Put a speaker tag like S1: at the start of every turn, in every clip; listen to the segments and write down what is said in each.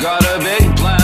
S1: Got a big plan.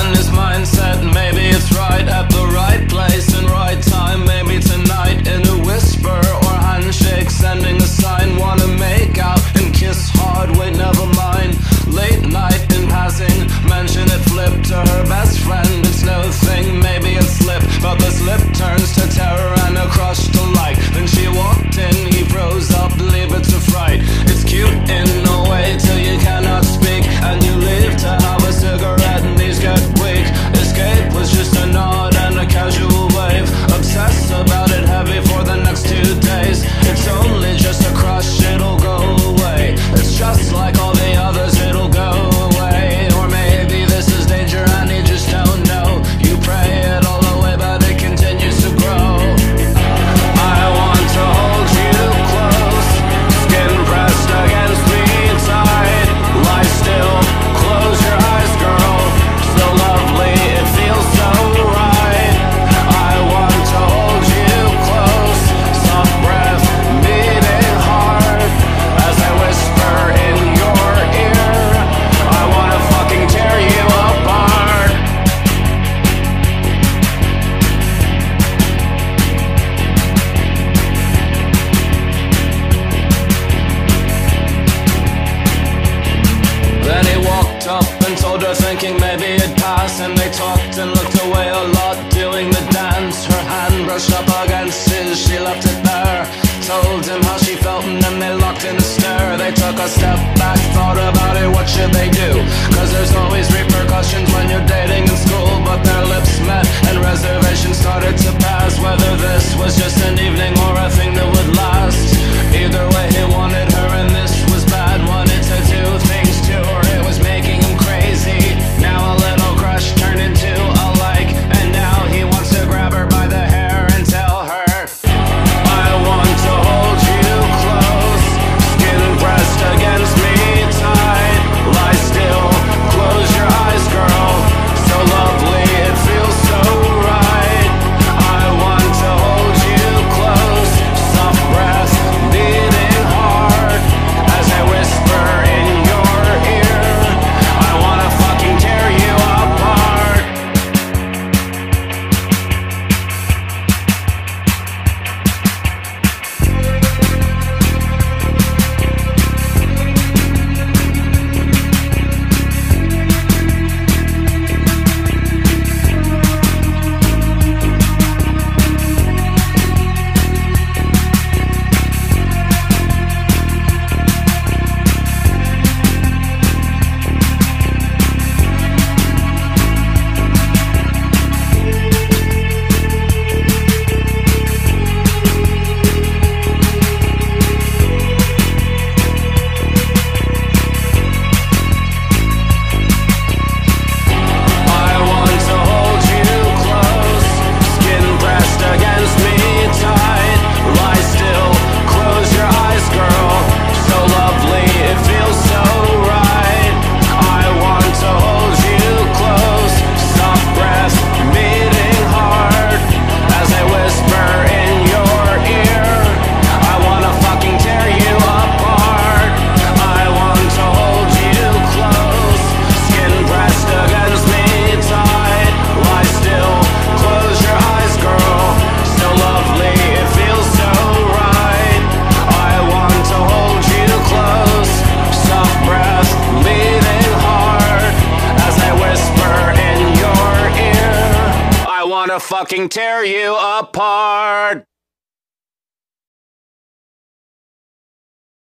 S1: told him how she felt and then they locked in a stir They took a step back, thought about it, what should they do? Cause there's always repercussions when you're dating and wanna fucking tear you apart.